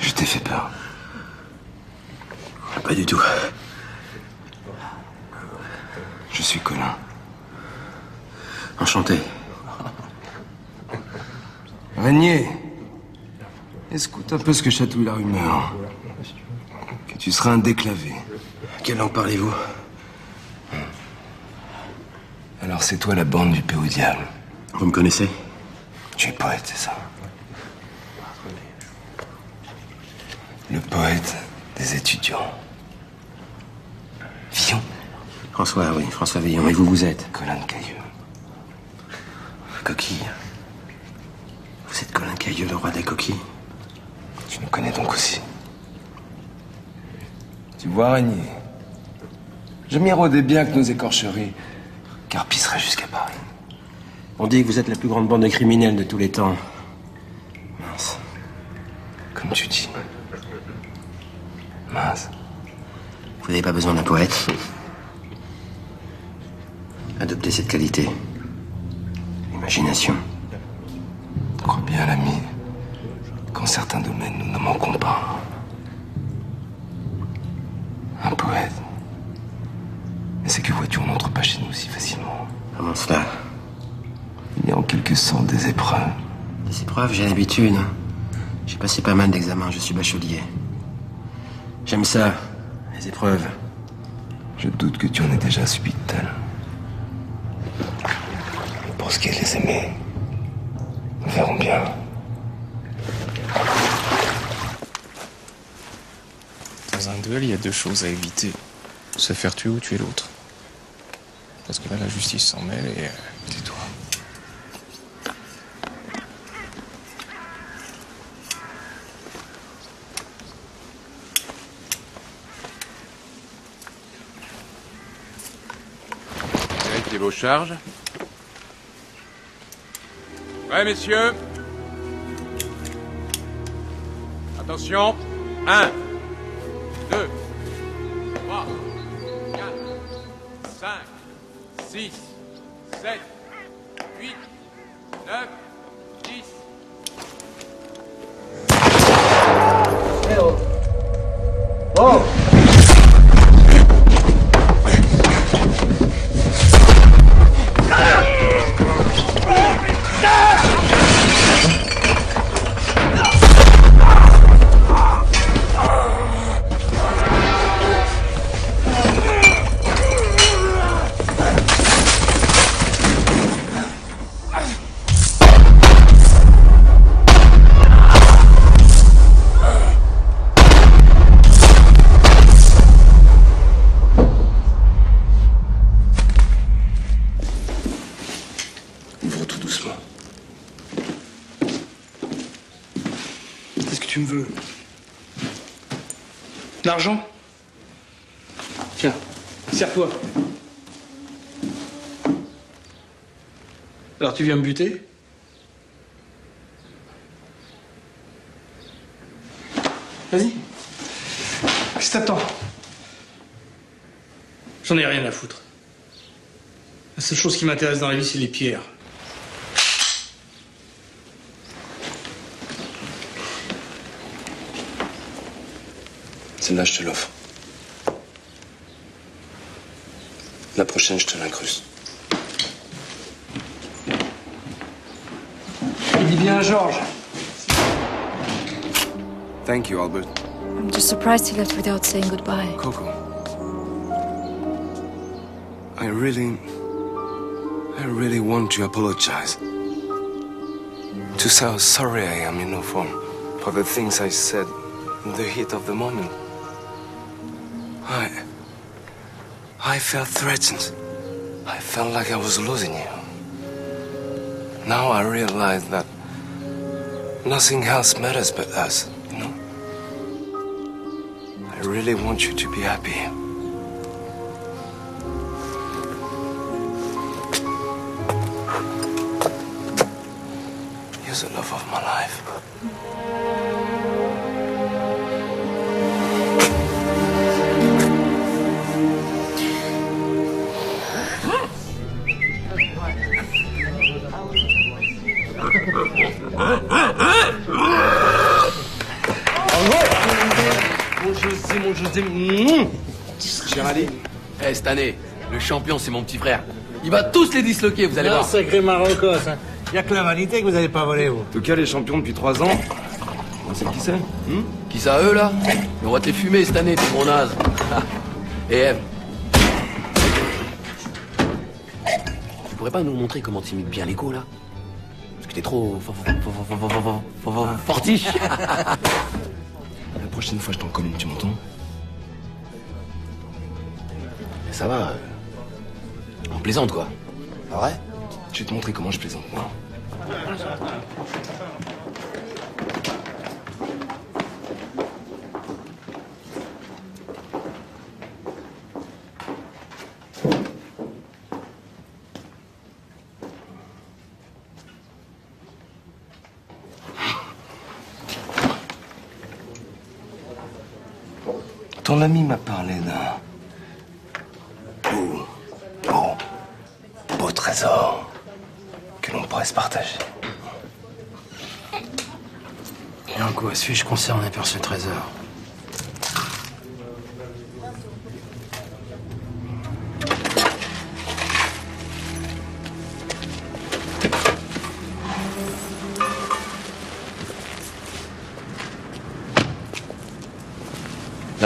Je t'ai fait peur. Pas du tout. Je suis Colin. Enchanté. Régnier, écoute un peu ce que chatouille la rumeur. Que tu seras un déclavé. Quelle langue parlez-vous? Alors c'est toi la bande du P au diable. Vous me connaissez? Tu es poète, c'est ça? Le poète des étudiants. Villon? François, oui, François Villon. Et vous, vous êtes? Colin Cailleux. Coquille. Vous êtes Colin Cailleux, le roi des coquilles? Tu nous connais donc aussi. Tu vois, Régnier Je m'y bien que nos écorcheries carpisseraient jusqu'à Paris. On dit que vous êtes la plus grande bande de criminels de tous les temps. Mince. Comme tu dis. Mince. Vous n'avez pas besoin d'un poète. Adoptez cette qualité. Imagination. Crois bien, l'ami, qu'en certains domaines, nous ne manquons pas. Un poète. Mais c'est que vois-tu, on n'entre pas chez nous si facilement. Comment cela Il y a en quelque sorte des épreuves. Des épreuves, j'ai l'habitude. J'ai passé pas mal d'examens, je suis bachelier. J'aime ça, les épreuves. Je doute que tu en aies déjà subi de telles. Pour ce qui est de les aimer, nous verrons bien. Dans un duel, il y a deux choses à éviter. Se faire tuer ou tuer l'autre. Parce que là, la justice s'en mêle et... euh, Tais-toi. Vérifiez vos charges. Ouais, messieurs. Attention. 1, l'argent Tiens, serre-toi. Alors tu viens me buter? Vas-y. Qu'est-ce que t'attends? J'en ai rien à foutre. La seule chose qui m'intéresse dans la vie, c'est les pierres. Celle-là, je te l'offre. La prochaine, je te l'incruste. Il dit bien Georges. Thank you, Albert. I'm just surprised he left without saying goodbye. Coco. I really. I really want to apologize. To say how sorry I am, you know, for, for the things I said in the heat of the moment. I. I felt threatened. I felt like I was losing you. Now I realize that nothing else matters but us, you know? I really want you to be happy. You're the love of my life. Mon José, mon José, non mmh. Cher Ali, hey, cette année, le champion, c'est mon petit frère. Il va tous les disloquer, vous allez voir. sacré Marocos. Hein. Il n'y a que la vanité que vous n'avez pas voler, vous. En tout cas, les champions depuis trois ans, on sait qui c'est. Mmh. Qui ça, eux, là? On va te fumer cette année, t'es mon naze. Et Eve, tu pourrais pas nous montrer comment t'imites bien l'écho, là? Parce que t'es trop... fortiche prochaine fois, je t'en colle une, tu m'entends ça va. euh, On plaisante, quoi. Ah ouais? Je vais te montrer comment je plaisante, moi. Ton ami m'a parlé d'un beau, beau, beau trésor que l'on pourrait se partager. Et en quoi suis-je concerné par ce trésor?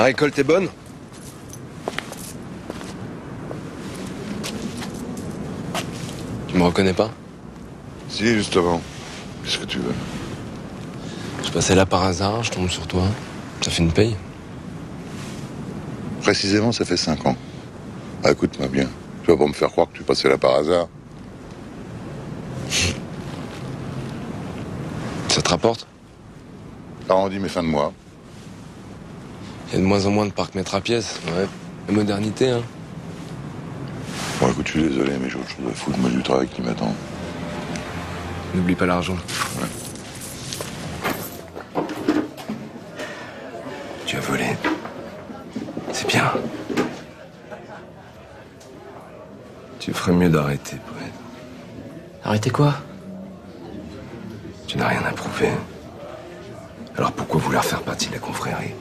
La récolte est bonne Tu me reconnais pas? Si, justement. Qu'est-ce que tu veux? Je passais là par hasard, je tombe sur toi. Ça fait une paye Précisément, ça fait cinq ans. Ah, écoute-moi bien. Tu vas pas me faire croire que tu passais là par hasard. Ça te rapporte? Arrondis mes fins de mois. Il y a de moins en moins de parcs mètres à pièce. Ouais. La modernité, hein. Bon, écoute, je suis désolé, mais j'ai autre chose à foutre. Moi, du travail qui m'attend. N'oublie pas l'argent. Tu as volé. C'est bien. Tu ferais mieux d'arrêter, poète. Arrêtez quoi? Tu n'as rien à prouver. Alors pourquoi vouloir faire partie de la confrérie?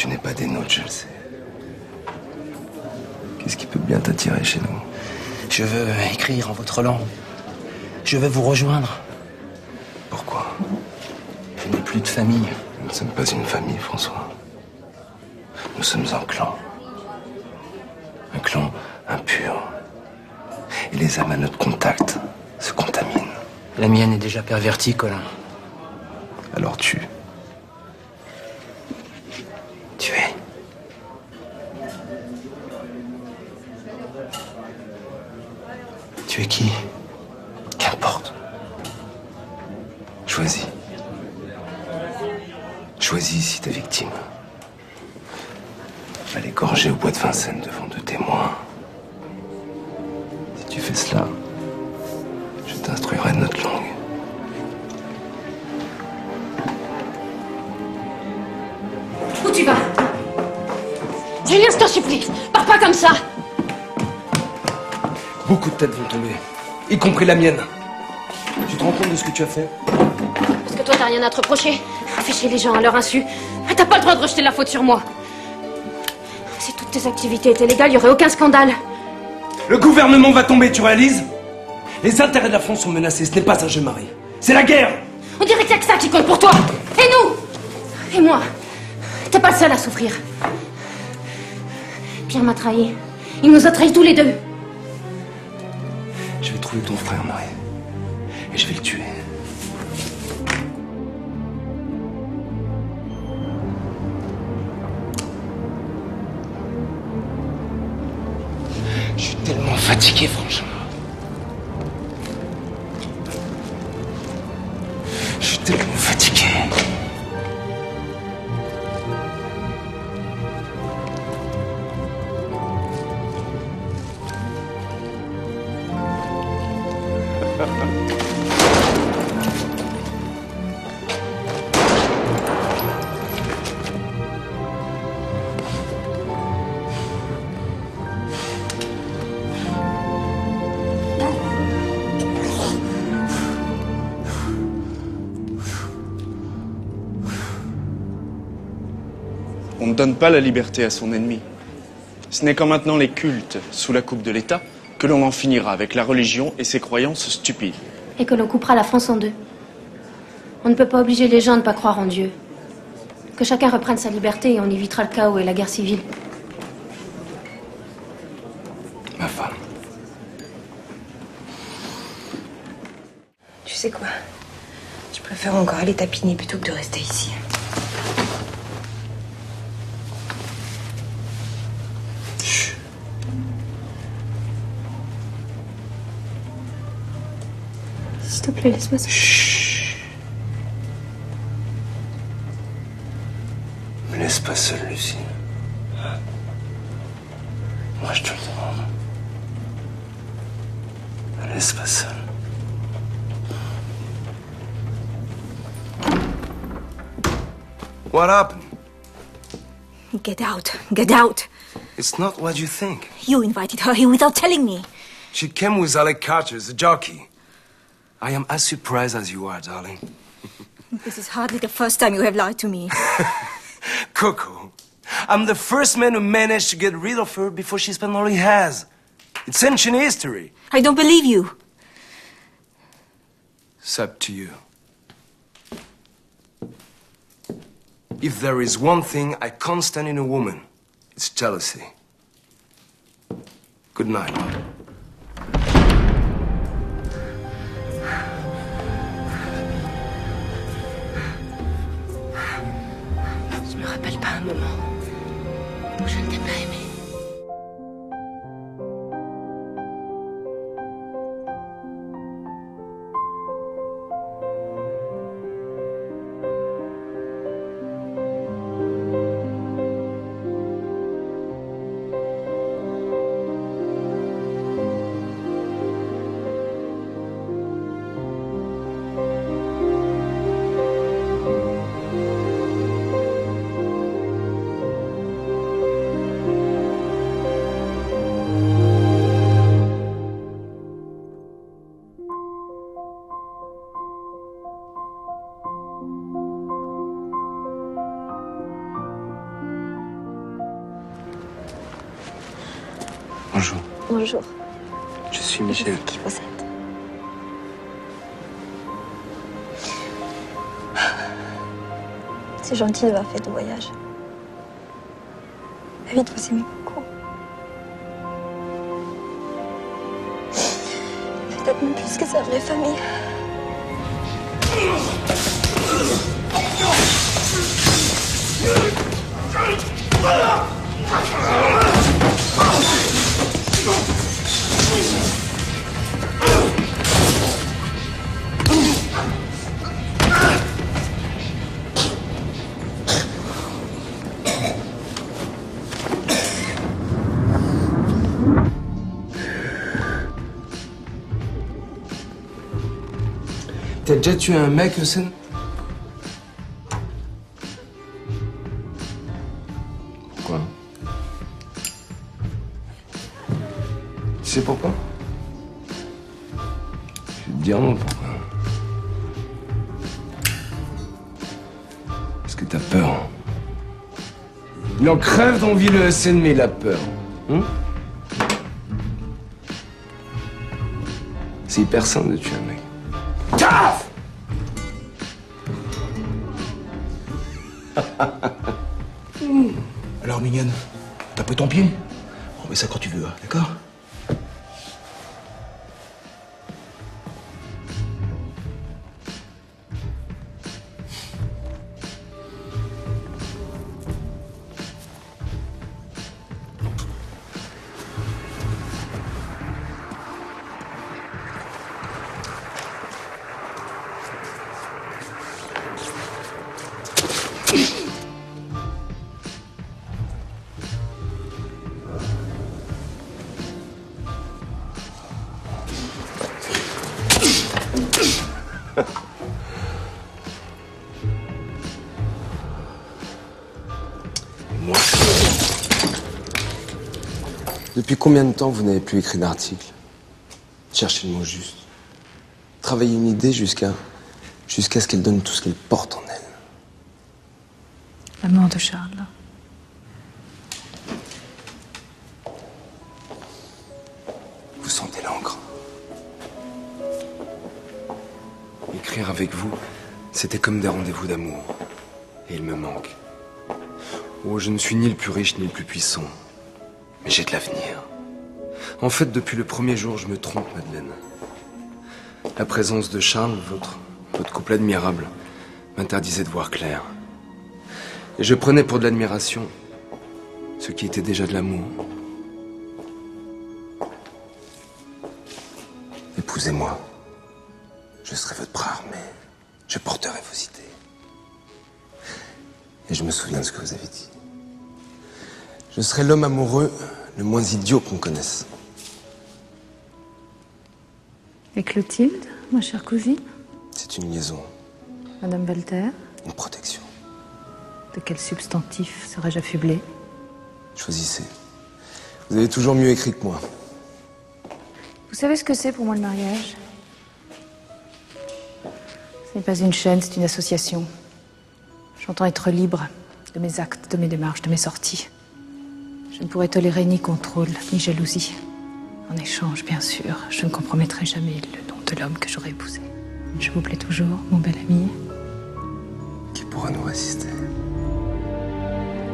Tu n'es pas des nôtres, je le sais. Qu'est-ce qui peut bien t'attirer chez nous? Je veux écrire en votre langue. Je veux vous rejoindre. Pourquoi? Je n'ai plus de famille. Nous ne sommes pas une famille, François. Nous sommes un clan. Un clan impur. Et les âmes à notre contact se contaminent. La mienne est déjà pervertie, Colin. Alors tue. Tuer. Tu es qui? Qu'importe. Choisis. Choisis ici ta victime. Va l'égorger au bois de Vincennes devant deux témoins. Si tu fais cela, je t'instruirai de notre langue. Où tu vas? Julien, je t'en supplie, pars pas comme ça Beaucoup de têtes vont tomber, y compris la mienne. Tu te rends compte de ce que tu as fait? Parce que toi, t'as rien à te reprocher. Fais chier les gens à leur insu. T'as pas le droit de rejeter la faute sur moi. Si toutes tes activités étaient légales, il y aurait aucun scandale. Le gouvernement va tomber, tu réalises? Les intérêts de la France sont menacés, ce n'est pas un jeu marié. C'est la guerre On dirait qu'il y a que ça qui compte pour toi. Et nous Et moi T'es pas le seul à souffrir. Pierre m'a trahi. Il nous a trahis tous les deux. Je vais trouver ton frère, Marie. Et je vais le tuer. Je suis tellement fatigué, franchement. Donne pas la liberté à son ennemi. Ce n'est qu'en maintenant les cultes sous la coupe de l'État que l'on en finira avec la religion et ses croyances stupides. Et que l'on coupera la France en deux. On ne peut pas obliger les gens à ne pas croire en Dieu. Que chacun reprenne sa liberté et on évitera le chaos et la guerre civile. Ma femme. Tu sais quoi? Je préfère encore aller tapiner plutôt que de rester ici. S'il te plaît, laisse-moi. Me laisse pas seul, Lucie. Moi, je te le demande. Me laisse pas seul. What happened? Get out. Get out. It's not what you think. You invited her here without telling me. She came with Alec Carter, the jockey. I am as surprised as you are, darling. This is hardly the first time you have lied to me. Coco, I'm the first man who managed to get rid of her before she spent all he has. It's ancient history. I don't believe you. It's up to you. If there is one thing I can't stand in a woman, it's jealousy. Good night. Je me rappelle Bonjour. je suis Michel. Qui vous êtes C'est gentil d'avoir fait le voyage. Vite, vous aimez beaucoup. Peut-être même plus que sa vraie famille. T'as déjà tué un mec, Hussein Pourquoi? Tu sais pourquoi? Je vais te dire non pourquoi. Parce que t'as peur. Il en crève d'envie le Hussein, mais il a peur. Hein? C'est hyper simple de tuer un mec. T'as peu ton pied. On met ça quand tu veux, hein, d'accord? Depuis combien de temps vous n'avez plus écrit d'article? Cherchez le mot juste. Travaillez une idée jusqu'à jusqu'à ce qu'elle donne tout ce qu'elle porte en elle. La mort de Charles. Vous sentez l'encre? Écrire avec vous, c'était comme des rendez-vous d'amour. Et il me manque. Oh, je ne suis ni le plus riche ni le plus puissant, mais j'ai de l'avenir. En fait, depuis le premier jour, je me trompe, Madeleine. La présence de Charles, votre, couple admirable, m'interdisait de voir clair. Et je prenais pour de l'admiration ce qui était déjà de l'amour. Épousez-moi. Je serai votre bras armé. Je porterai vos idées. Et je me souviens de ce que vous avez dit. Je serai l'homme amoureux le moins idiot qu'on connaisse. Et Clotilde, ma chère cousine C'est une liaison, Madame Walter une protection. De quel substantif serais-je affublée? Choisissez. Vous avez toujours mieux écrit que moi. Vous savez ce que c'est pour moi le mariage? Ce n'est pas une chaîne, c'est une association. J'entends être libre de mes actes, de mes démarches, de mes sorties. Je ne pourrais tolérer ni contrôle, ni jalousie. En échange, bien sûr, je ne compromettrai jamais le nom de l'homme que j'aurais épousé. Je vous plais toujours, mon bel ami. Qui pourra nous résister?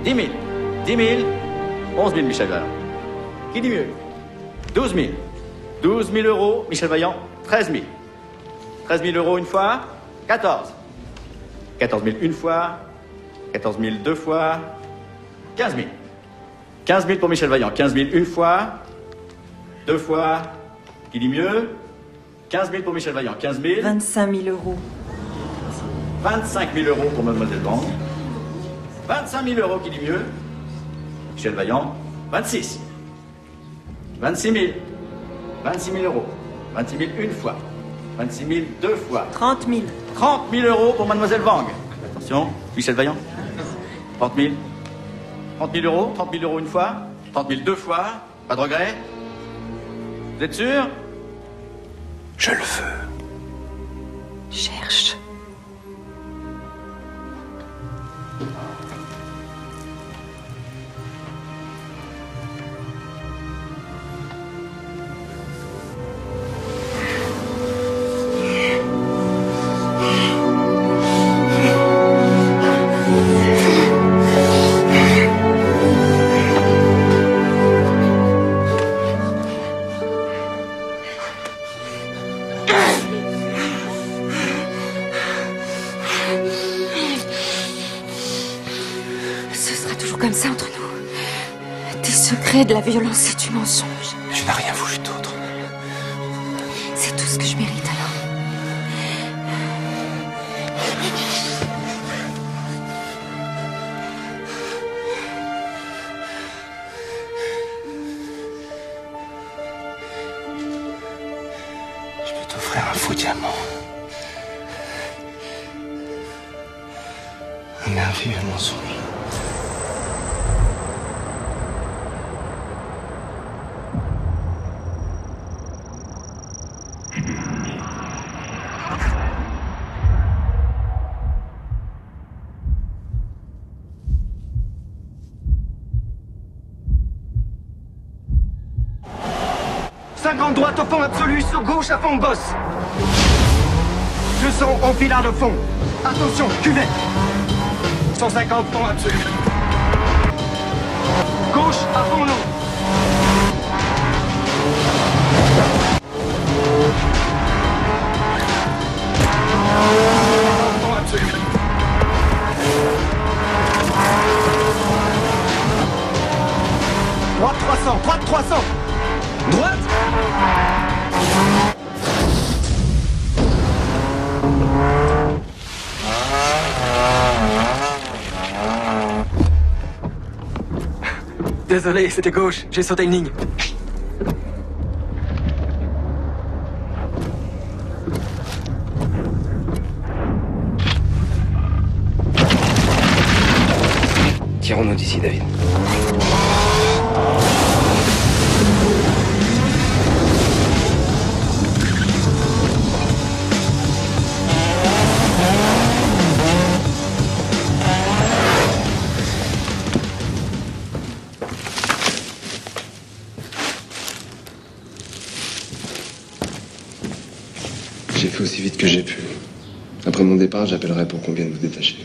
10 000. 10 000. 11 000, Michel Vaillant. Qui dit mieux? 12 000. 12 000 euros, Michel Vaillant. 13 000. 13 000 euros une fois. 14. 14 000 une fois. 14 000 deux fois. 15 000. 15 000 pour Michel Vaillant. 15 000 une fois. Deux fois. Qui dit mieux? 15 000 pour Michel Vaillant. 15 000. 25 000 euros. 25 000 euros pour Mademoiselle Bang. 25 000 euros qui dit mieux? Michel Vaillant, 26. 26 000. 26 000 euros. 26 000 une fois. 26 000 deux fois. 30 000. 30 000 euros pour Mademoiselle Wang. Attention, Michel Vaillant. 30 000. 30 000 euros. 30 000 euros une fois. 30 000 deux fois. Pas de regret Vous êtes sûr? Je le veux. De la violence et du mensonge. Tu n'as rien voulu d'autre. C'est tout ce que je mérite alors. Je peux t'offrir un faux diamant. Un merveilleux mensonge. « droite au fond absolu, sur gauche à fond bosse. 200 en filard de fond. Attention, cuvette. 150 fond absolu. Gauche à fond long. Fond absolu. Droite 300, droite 300. Désolé, c'était gauche, j'ai sauté une ligne. Tirons-nous d'ici, David. J'appellerai pour qu'on vienne vous détacher.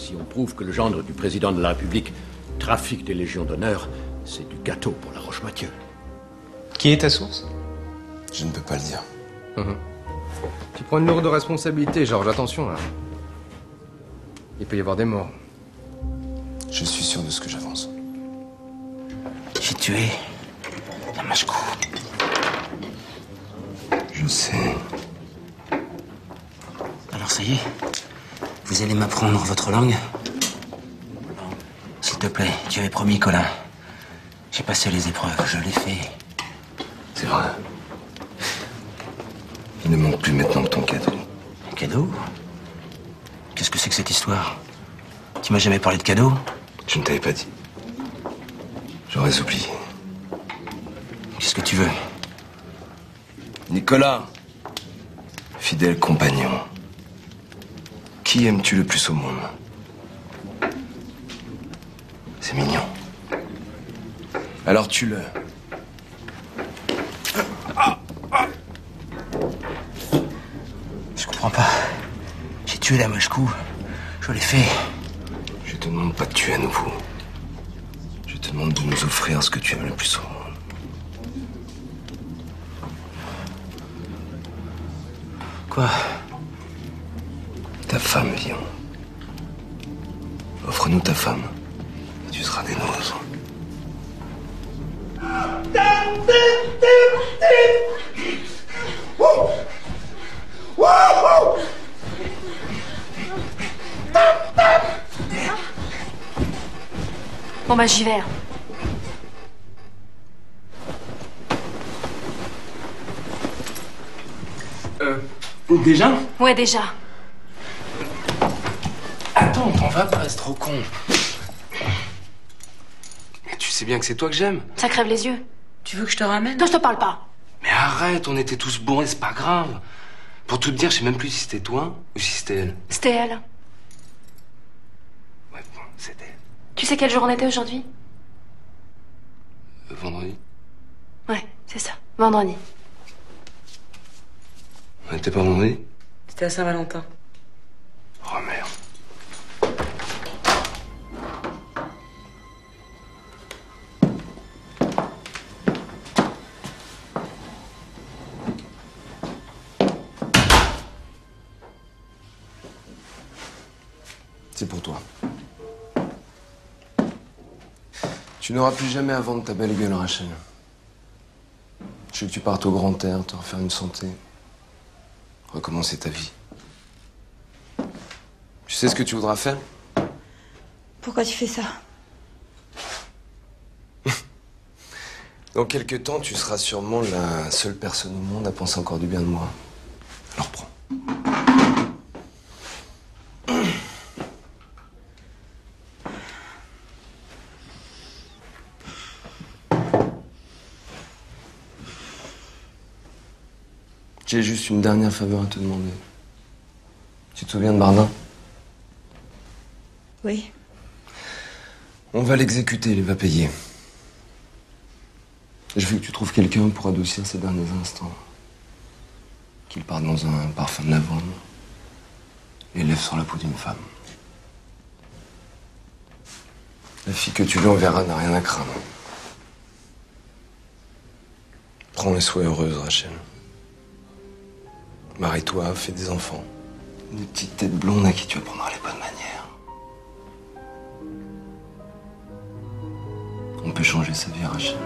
Si on prouve que le gendre du président de la République trafique des légions d'honneur, c'est du gâteau pour la Roche-Mathieu. Qui est ta source? Je ne peux pas le dire. Mhm. Tu prends une lourde responsabilité, Georges, attention là. Il peut y avoir des morts. Je suis sûr de ce que j'avance. J'ai tué? La Machkou. Je sais. Alors ça y est Vous allez m'apprendre votre langue S'il te plaît, tu avais promis, Colin. J'ai passé les épreuves, je l'ai fait. C'est vrai. Il ne manque plus maintenant que ton cadeau. Un cadeau Qu'est-ce que c'est que cette histoire Tu m'as jamais parlé de cadeau Je ne t'avais pas dit. J'aurais oublié. Qu'est-ce que tu veux Nicolas, fidèle compagnon, qui aimes-tu le plus au monde? C'est mignon. Alors tue-le. Je comprends pas. J'ai tué la Machkou. Je l'ai fait. Je te demande pas de tuer à nouveau. Je te demande de nous offrir ce que tu aimes le plus au monde. Quoi? Femme, Vion. Offre-nous ta femme. Et tu seras des nôtres. Bon bah j'y vais. Euh, déjà? Ouais déjà. Attends, t'en vas pas, c'est trop con. Mais tu sais bien que c'est toi que j'aime. Ça crève les yeux. Tu veux que je te ramène? Non, je te parle pas. Mais arrête, on était tous bourrés, c'est pas grave. Pour tout te dire, je sais même plus si c'était toi ou si c'était elle. C'était elle. Ouais, bon, c'était elle. Tu sais quel jour on était aujourd'hui? Euh, Vendredi. Ouais, c'est ça. Vendredi. On était pas vendredi? C'était à Saint-Valentin. Oh merde. Tu n'auras plus jamais à vendre ta belle gueule, Rachel. Je veux que tu partes au grand air, te refaire une santé, recommencer ta vie. Tu sais ce que tu voudras faire? Pourquoi tu fais ça? Dans quelques temps, tu seras sûrement la seule personne au monde à penser encore du bien de moi. Alors prends. J'ai une dernière faveur à te demander. Tu te souviens de Bardin Oui. On va l'exécuter, il va payer. Je veux que tu trouves quelqu'un pour adoucir ces derniers instants. Qu'il parte dans un parfum de lavande. Les lèvres sur la peau d'une femme. La fille que tu lui enverras n'a rien à craindre. Prends et sois heureuse, Rachel. Marie-toi, fais des enfants. Des petites têtes blondes à qui tu apprendras les bonnes manières. On peut changer sa vie, Rachel.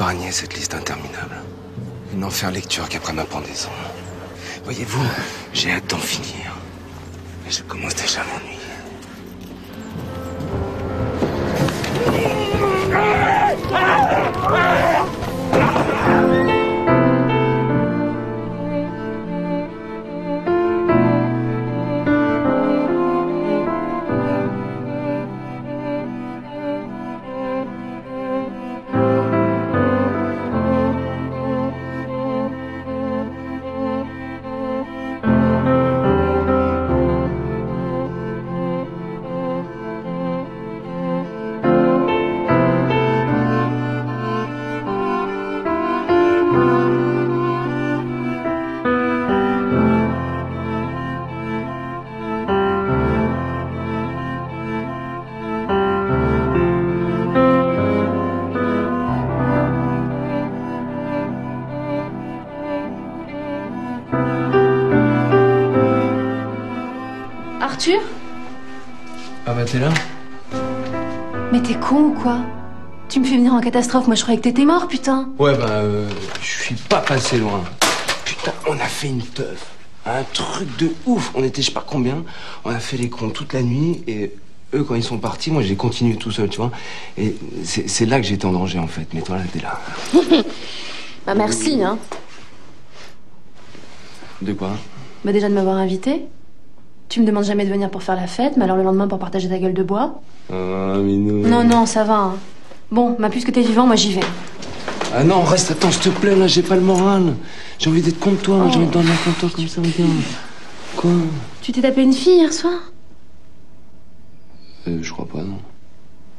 M'épargner cette liste interminable Et n'en faire lecture qu'après ma pendaison Voyez-vous, j'ai hâte d'en finir. Et je commence déjà à m'ennuyer. T'es là Mais t'es con ou quoi? Tu me fais venir en catastrophe, moi je croyais que t'étais mort, putain Ouais, bah, euh, je suis pas passé loin. Putain, on a fait une teuf. Un truc de ouf. On était je sais pas combien. On a fait les cons toute la nuit et eux, quand ils sont partis, moi j'ai continué tout seul, tu vois. Et c'est c'est là que j'étais en danger en fait. Mais toi là, t'es là. Bah merci, hein De quoi? Bah déjà de m'avoir invité. Tu me demandes jamais de venir pour faire la fête, mais alors le lendemain pour partager ta gueule de bois. Ah, Minou. Non, non, ça va. hein. Bon, bah puisque t'es vivant, moi j'y vais. Ah non, reste, attends, s'il te plaît, là, j'ai pas le moral. J'ai envie d'être contre toi, Oh. j'ai envie de dormir contre toi comme ça, regarde. Quoi? Tu t'es tapé une fille hier soir? Euh, Je crois pas, non.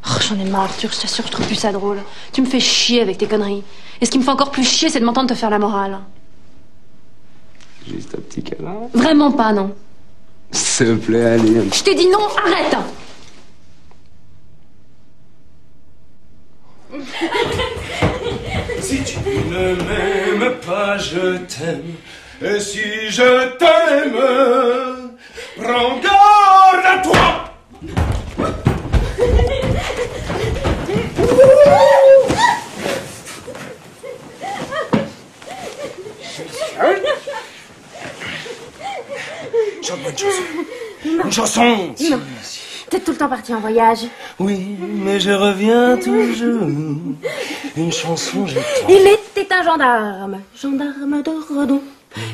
Oh, j'en ai marre, Arthur, je t'assure, je trouve plus ça drôle. Tu me fais chier avec tes conneries. Et ce qui me fait encore plus chier, c'est de m'entendre te faire la morale. Juste un petit câlin. Vraiment pas, non. S'il te plaît, allez. Je t'ai dit non, arrête Si tu ne m'aimes pas, je t'aime. Et si je t'aime, prends garde à toi. Une chanson. Une chanson Non. T'es tout le temps parti en voyage. Oui, mais je reviens toujours. Une chanson, t'aime. Il était un gendarme, gendarme de Redon,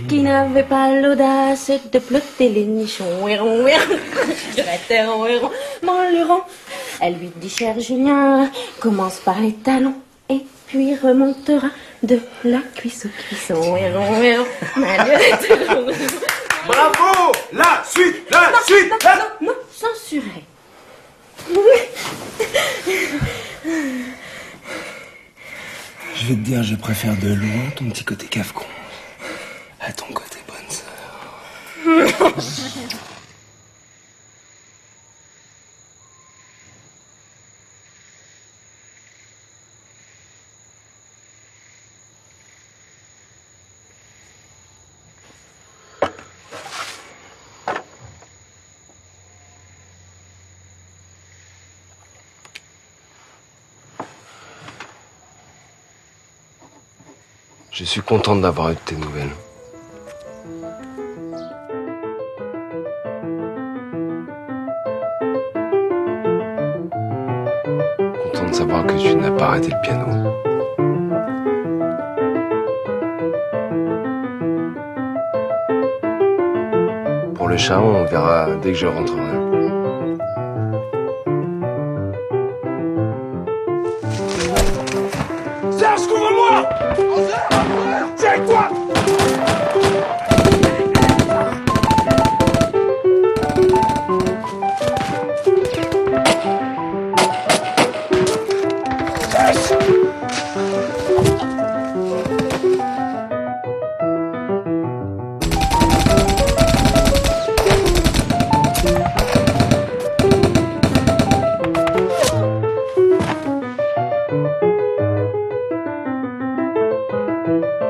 qui n'avait pas l'audace de plotter les nichons. Héron, héron, héron, héron. Elle lui dit, cher Julien, commence par les talons, et puis remontera de la cuisse au cuisson. Héron, héron. Bravo La suite La Non, suite non, la- non, non, censuré. vais te dire, je préfère de loin ton petit côté cafcon à ton côté bonne sœur. Je suis contente d'avoir eu de tes nouvelles. Content de savoir que tu n'as pas arrêté le piano. Pour le chat, on verra dès que je rentrerai. Ce